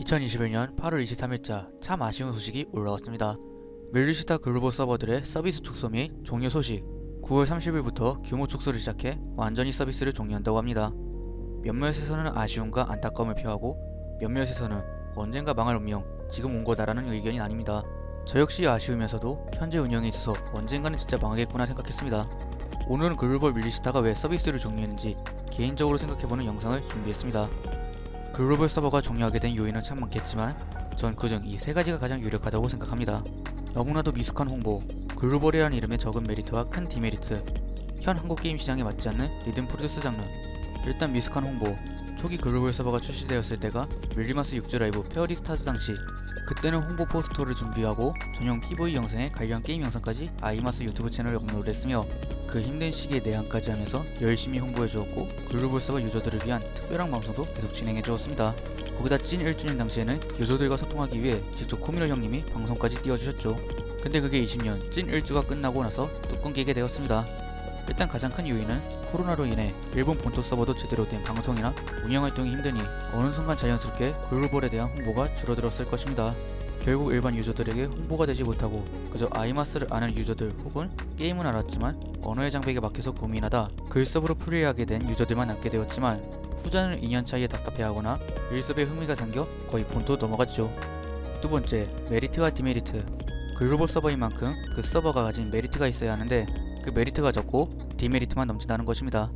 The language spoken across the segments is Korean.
2021년 8월 23일자 참 아쉬운 소식이 올라왔습니다. 멜리시타 글로벌 서버들의 서비스 축소 및 종료 소식 9월 30일부터 규모 축소를 시작해 완전히 서비스를 종료한다고 합니다. 몇몇에서는 아쉬움과 안타까움을 표하고 몇몇에서는 언젠가 망할 운명 지금 온 거다라는 의견이 나뉩니다. 저 역시 아쉬우면서도 현재 운영에 있어서 언젠가는 진짜 망하겠구나 생각했습니다. 오늘은 글로벌 밀리시타가 왜 서비스를 종료했는지 개인적으로 생각해보는 영상을 준비했습니다. 글로벌 서버가 종료하게 된 요인은 참 많겠지만 전 그중 이 세 가지가 가장 유력하다고 생각합니다. 너무나도 미숙한 홍보, 글로벌이라는 이름의 적은 메리트와 큰 demerit, 현 한국 게임 시장에 맞지 않는 리듬 produce 장르. 일단 미숙한 홍보. 초기 글로벌 서버가 출시되었을 때가 밀리마스 6주 라이브 페어리 스타즈 당시 그때는 홍보 포스터를 준비하고 전용 PV 영상에 관련 게임 영상까지 아이마스 유튜브 채널에 업로드했으며 그 힘든 시기에 내한까지 하면서 열심히 홍보해 주었고 글로벌 서버 유저들을 위한 특별한 방송도 계속 진행해 주었습니다. 거기다 찐 1주년 당시에는 유저들과 소통하기 위해 직접 코미너 형님이 방송까지 띄워주셨죠. 근데 그게 20년 찐 1주가 끝나고 나서 뚝 끊기게 되었습니다. 일단 가장 큰 요인은 코로나로 인해 일본 본토 서버도 제대로 된 방송이나 운영 활동이 힘드니 어느 순간 자연스럽게 글로벌에 대한 홍보가 줄어들었을 것입니다. 결국 일반 유저들에게 홍보가 되지 못하고 그저 아이마스를 아는 유저들 혹은 게임은 알았지만 언어의 장벽에 막혀서 고민하다 글섭으로 플레이하게 된 유저들만 남게 되었지만 후자는 2년 차이에 답답해하거나 일섭에 흥미가 생겨 거의 본토 넘어갔죠. 두 번째, 메리트와 demerit. 글로벌 서버인 만큼 그 서버가 가진 메리트가 있어야 하는데 그 메리트가 적고 demerit만 넘친다는 것입니다.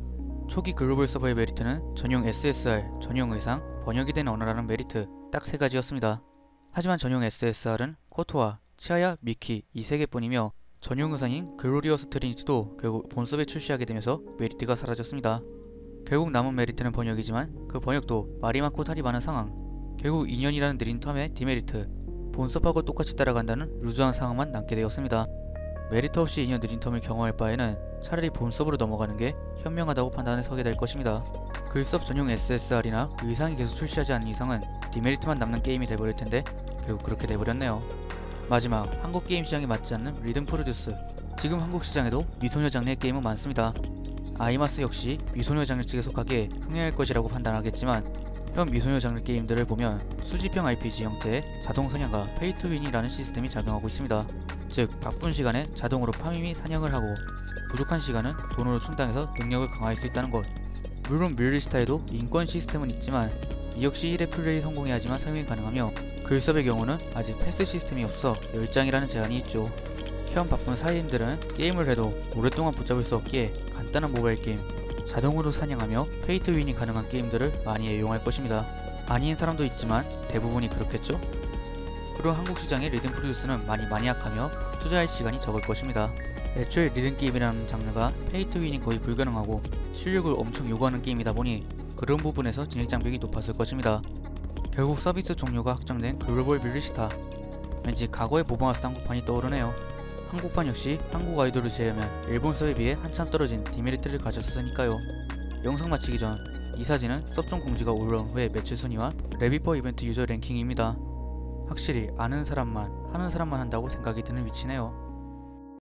초기 글로벌 서버의 메리트는 전용 SSR, 전용 의상, 번역이 된 언어라는 메리트 딱 세 가지였습니다. 하지만 전용 SSR은 코토하 치하야, 미키 이 세 개뿐이며 전용 의상인 글로리어스 트리니티도 결국 본섭에 출시하게 되면서 메리트가 사라졌습니다. 결국 남은 메리트는 번역이지만 그 번역도 말이 많고 탈이 많은 상황 결국 2년이라는 느린 term의 demerit 본섭하고 똑같이 따라간다는 loose한 상황만 남게 되었습니다. 메리트 없이 2년 느린 term을 경험할 바에는 차라리 본섭으로 넘어가는 게 현명하다고 판단에 서게 될 것입니다. 글섭 전용 SSR이나 의상이 계속 출시하지 않는 이상은 demerit만 남는 게임이 돼버릴 텐데 결국 그렇게 돼버렸네요. 마지막 한국 게임 시장에 맞지 않는 리듬 produce 지금 한국 시장에도 미소녀 장르의 게임은 많습니다. 아이마스 역시 미소녀 장르 측에 속하기에 흥행할 것이라고 판단하겠지만 현 미소녀 장르 게임들을 보면 수집형 RPG 형태의 자동 사냥과 pay to win이라는 시스템이 작용하고 있습니다. 즉 바쁜 시간에 자동으로 farming 및 사냥을 하고 부족한 시간은 돈으로 충당해서 능력을 강화할 수 있다는 것 물론 밀리시타에도 인권 시스템은 있지만 이 역시 1회 플레이 성공해야지만 사용이 가능하며 글섭의 경우는 아직 패스 시스템이 없어 10장이라는 제한이 있죠. 현 바쁜 사회인들은 게임을 해도 오랫동안 붙잡을 수 없기에 간단한 모바일 게임, 자동으로 사냥하며 pay to win이 가능한 게임들을 많이 애용할 것입니다. 아닌 사람도 있지만 대부분이 그렇겠죠? 그런 한국 시장의 리듬 produce는 많이 maniac하며 투자할 시간이 적을 것입니다. 애초에 리듬 게임이라는 장르가 pay to win이 거의 불가능하고 실력을 엄청 요구하는 게임이다 보니 그런 부분에서 진입 장벽이 높았을 것입니다. 결국 서비스 종료가 확정된 글로벌 밀리시타 왠지 과거의 모바마스 한국판이 떠오르네요. 한국판 역시 한국 아이돌을 제외하면 일본 섭에 비해 한참 떨어진 demerit를 가졌으니까요. 영상 마치기 전 이 사진은 섭종 공지가 올라온 후의 매출 순위와 레비퍼 이벤트 유저 랭킹입니다. 확실히 아는 사람만 하는 사람만 한다고 생각이 드는 위치네요.